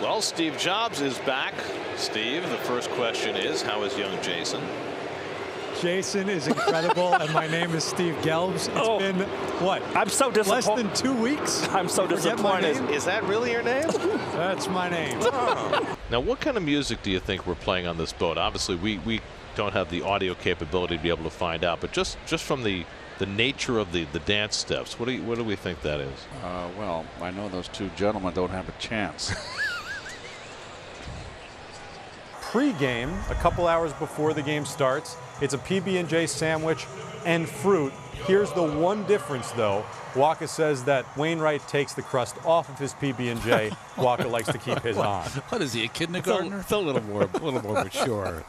Well, Steve Jobs is back. Steve, the first question is, how is young Jason? Jason is incredible, and my name is Steve Gelbs. It's Oh. been, what, I'm so less than two weeks? I'm so Forget disappointed. name? Is that really your name? That's my name. now, what kind of music do you think we're playing on this boat? Obviously, we, we don't have the audio capability to be able to find out, but just, just from the, the nature of the, the dance steps, what do, you, what do we think that is? Uh, well, I know those two gentlemen don't have a chance. Pre-game, a couple hours before the game starts, it's a PB&J sandwich and fruit. Here's the one difference, though. Wacha says that Wainwright takes the crust off of his PB&J. Wacha likes to keep his on. What is he, a kindergartner? It's a little more, a little more mature.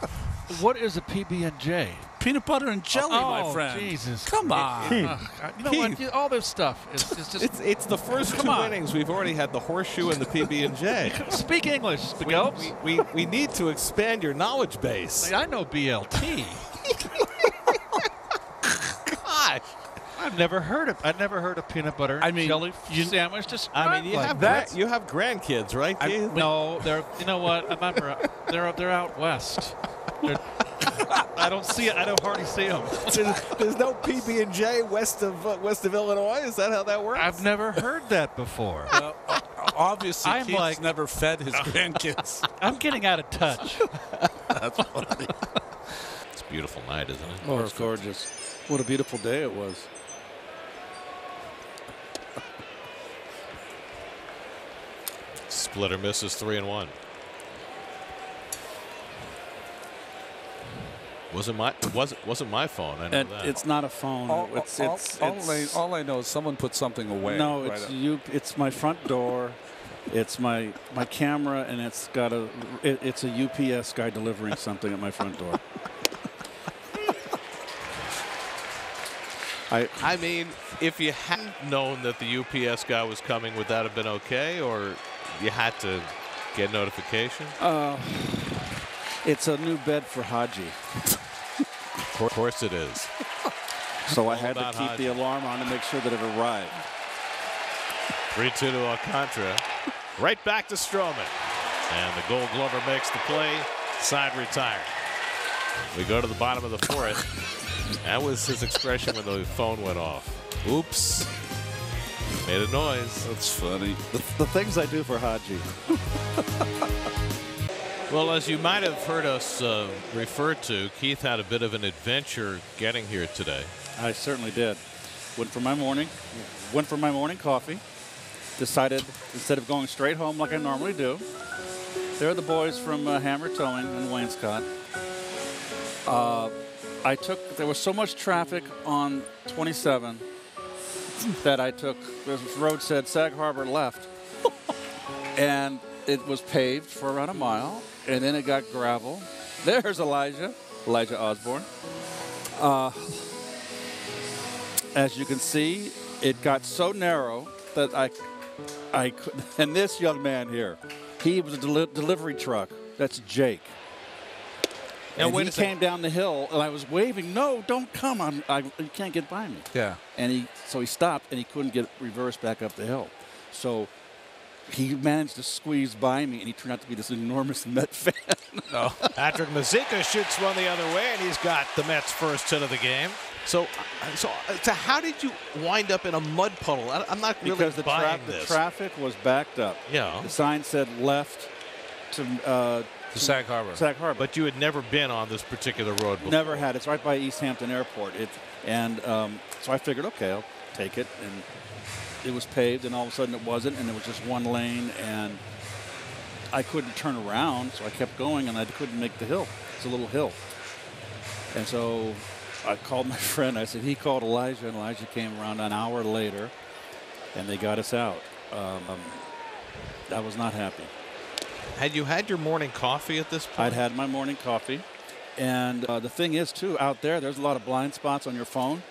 What is a PB and J? Peanut butter and jelly, oh, my friend. Jesus. Come on. Keith. Uh, Ugh, you know what? Keith. You- All this stuff. It's, it's just. It's it's the first Come two on. innings. We've already had the horseshoe and the PB and J. Speak English, We, Gelbs. we, we, we need to expand your knowledge base. I know BLT. Gosh. I've never heard of. I've never heard of peanut butter I mean, jelly you- sandwich. Just I mean, you like have that. you have grandkids, right, Keith? No, they're. You know what? I remember they're they're out west. They're, I don't see it. I don't hardly see them. there's, there's no PB and J west of uh, west of Illinois. Is that how that works? I've never heard that before. Well, obviously, I'm Keith's like- never fed his grandkids. I'm getting out of touch. That's funny. It's a beautiful night, isn't it? oh, it's gorgeous. What a beautiful day it was. Splitter misses three and one. Wasn't my wasn't wasn't my phone. I know And that. it's not a phone. All, it's, all- it's, all it's- I, all I know is someone put something away. no, right it's up- you. It's my front door. It's my my camera, and it's got a. It, it's a UPS guy delivering something at my front door. I I mean, if you hadn't known that the UPS guy was coming, would that have been okay, or you had to get notification? uh, it's a new bed for Hadji, Of course it is. so I had to keep Hadji. the alarm on to make sure that it arrived. 3 2 to Alcantara. Right back to Stroman. And the gold glover makes the play. Side retired. We go to the bottom of the fourth. That was his expression when the phone went off. Oops. Made a noise. That's funny. The, the things I do for Hadji. Well, as you might have heard us uh, refer to, Keith had a bit of an adventure getting here today. I certainly did. Went for my morning, went for my morning coffee. Decided instead of going straight home like I normally do, there are the boys from uh, Hammer Towing in Wainscott. Uh, I took. There was so much traffic on 27 that I took. The road said Sag Harbor left, and it was paved for around a mile, and then it got gravel. There's Elijah, Elijah Osborne. Uh, as you can see, it got so narrow that I, I could. And this young man here, he was a deli- delivery truck. That's Jake. Now, and he came down the hill, and I was waving, "No, don't come! I'm, I, you can't get by me." Yeah. And he, so he stopped, and he couldn't get reversed back up the hill. So he managed to squeeze by me, and he turned out to be this enormous Met fan. Patrick Mazeika shoots one the other way, and he's got the Mets' first hit of the game. So, so, uh, so how did you wind up in a mud puddle? I, I'm not really because the, tra- buying the this. traffic was backed up. Yeah. The sign said left to uh, To Sag Harbor. Sag Harbor. But you had never been on this particular road before. Never had. It's right by East Hampton Airport. It, and um, so I figured, okay, I'll take it. And it was paved, and all of a sudden it wasn't, and there was just one lane, and I couldn't turn around, so I kept going, and I couldn't make the hill. It's a little hill. And so I called my friend. I said, he called Elijah, and Elijah came around an hour later, and they got us out. Um, I was not happy. Had you had your morning coffee at this point? I'd had my morning coffee. And uh, the thing is, too, out there, there's a lot of blind spots on your phone.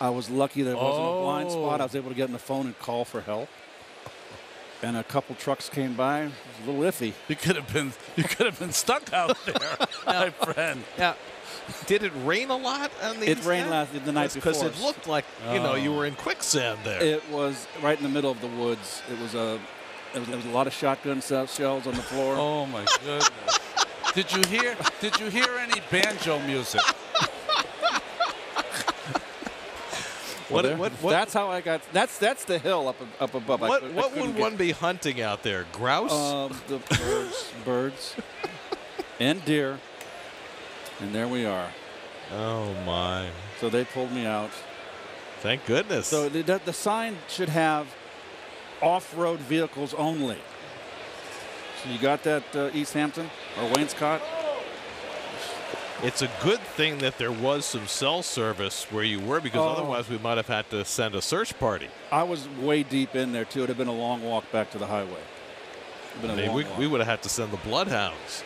I was lucky there wasn't a blind oh. spot. I was able to get on the phone and call for help. And a couple trucks came by. It was a little iffy. You could have been you could have been stuck out there, my friend. Yeah. Did it rain a lot on the It East rained last the night Because before. it looked like you know you were in quicksand there. It was right in the middle of the woods. It was a There was, there was a lot of shotgun shells on the floor. Oh my goodness. Did you hear? Did you hear any banjo music? What, There- what, what, That's how I got. That's that's the hill up up above. I what, could- I what would get- one be hunting out there? Grouse? Um, the birds, birds, and deer. And there we are. oh, my. So they pulled me out. Thank goodness. So the, the, the sign should have off-road vehicles only. So you got that, uh, East Hampton or Wainscott? It's a good thing that there was some cell service where you were because Oh. otherwise we might have had to send a search party. I was way deep in there too. It'd have been a long walk back to the highway. It'd been I a mean, long we, we would have had to send the bloodhounds.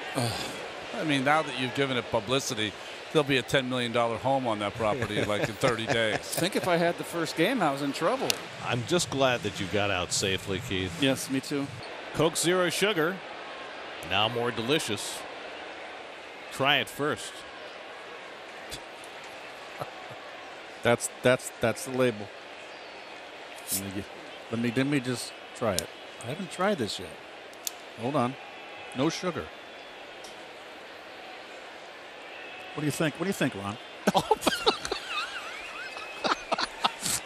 I mean, now that you've given it publicity, there'll be a $10 million home on that property like in 30 days. I think if I had the first game, I was in trouble. I'm just glad that you got out safely, Keith. Yes, me too. Coke Zero Sugar, now more delicious. Try it first. That's that's that's the label. Let me, get- let me let me just try it. I haven't tried this yet. Hold on. No sugar. What do you think? What do you think, Ron?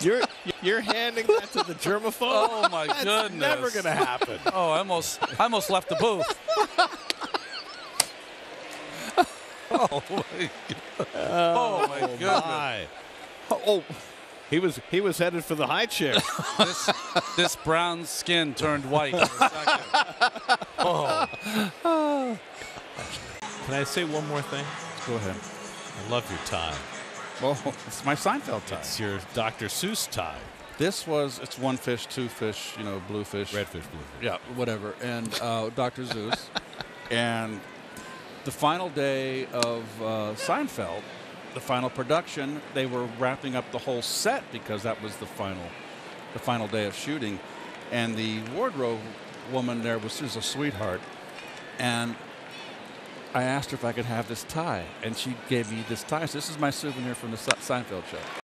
You're you're handing that to the germaphobe? Oh my goodness! That's goodness. never gonna happen. Oh, I almost, I almost left the booth. Oh my, God. oh my goodness. My. Oh, He was he was headed for the high chair. This, this brown skin turned white in a second. Can I say one more thing? go ahead. I love your tie. Well, it's my Seinfeld tie. It's your Dr. Seuss tie. This was it's one fish, two fish, you know, blue fish, red Redfish, bluefish. yeah, whatever, and uh, Dr. Zeus, and the final day of uh, Seinfeld, the final production, they were wrapping up the whole set because that was the final, the final day of shooting, and the wardrobe woman there was, was a sweetheart, and I asked her if I could have this tie, and she gave me this tie. So this is my souvenir from the Seinfeld show.